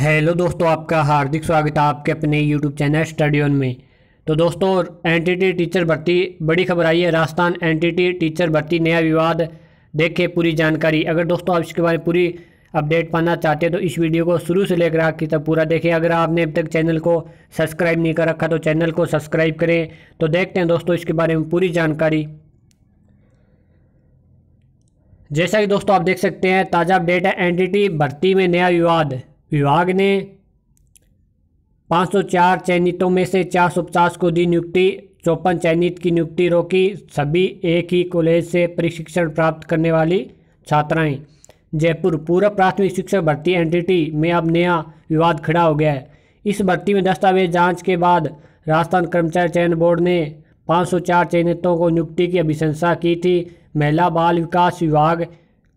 Hello दोस्तों, आपका हार्दिक स्वागत है आपके अपने यूट्यूब चैनल स्टडी ऑन में। तो दोस्तों एनटीटी टीचर भर्ती, बड़ी खबर आई है, राजस्थान एनटीटी टीचर भर्ती, नया विवाद, देखे पूरी जानकारी। अगर दोस्तों, आप इसके बारे में पूरी अपडेट पाना चाहते हैं तो इस वीडियो को शुरू से लेकर आखिर तक पूरा देखें। अगर आपने अब तक चैनल को सब्सक्राइब नहीं कर रखा तो चैनल को सब्सक्राइब करें। तो देखते हैं दोस्तों, इसके बारे में पूरी जानकारी। जैसा कि दोस्तों, आप देख सकते हैं, ताज़ा अपडेट है एनटीटी भर्ती में नया विवाद। विभाग ने 504 चयनितों में से चार सौ पचास को दी नियुक्ति। चौपन चयनित की नियुक्ति रोकी सभी एक ही कॉलेज से प्रशिक्षण प्राप्त करने वाली छात्राएँ। जयपुर पूर्व प्राथमिक शिक्षक भर्ती एनटीटी में अब नया विवाद खड़ा हो गया है। इस भर्ती में दस्तावेज़ जाँच के बाद राजस्थान कर्मचारी चयन बोर्ड ने 504 चयनितों को नियुक्ति की अभिशंसा की थी। महिला बाल विकास विभाग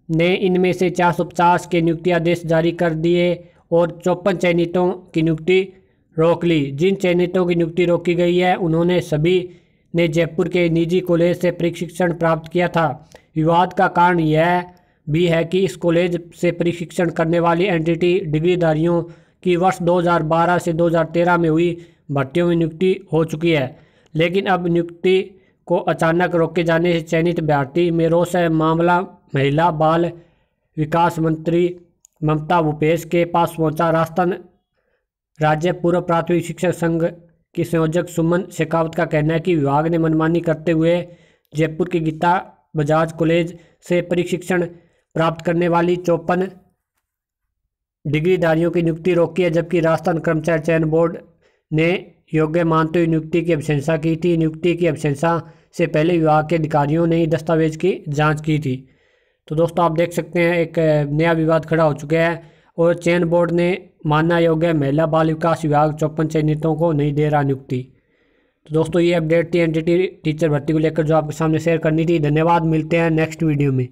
ने इनमें से चार सौ पचास के नियुक्ति आदेश जारी कर दिए और चौपन चयनितों की नियुक्ति रोक ली। जिन चयनितों की नियुक्ति रोकी गई है, उन्होंने सभी ने जयपुर के निजी कॉलेज से प्रशिक्षण प्राप्त किया था। विवाद का कारण यह भी है कि इस कॉलेज से प्रशिक्षण करने वाली एंटिटी डिग्रीधारियों की वर्ष 2012 से 2013 में हुई भर्तियों में नियुक्ति हो चुकी है। लेकिन अब नियुक्ति को अचानक रोके जाने से चयनित भर्ती में रोष है। मामला महिला बाल विकास मंत्री ममता भूपेश के पास पहुँचा राजस्थान राज्य पूर्व प्राथमिक शिक्षक संघ की संयोजक सुमन शेखावत का कहना है कि विभाग ने मनमानी करते हुए जयपुर के गीता बजाज कॉलेज से प्रशिक्षण प्राप्त करने वाली चौपन डिग्रीधारियों की नियुक्ति रोकी है, जबकि राजस्थान कर्मचारी चयन बोर्ड ने योग्य मानते हुए नियुक्ति की अभिशंसा की थी। नियुक्ति की अभिशंसा से पहले विभाग के अधिकारियों ने दस्तावेज़ की जाँच की थी। तो दोस्तों, आप देख सकते हैं, एक नया विवाद खड़ा हो चुका है और चयन बोर्ड ने मानना योग्य महिला बाल विकास विभाग चौपन चयनितों को नहीं दे रहा नियुक्ति। तो दोस्तों, ये अपडेट थी एन टीचर भर्ती को लेकर जो आपके सामने शेयर करनी थी। धन्यवाद, मिलते हैं नेक्स्ट वीडियो में।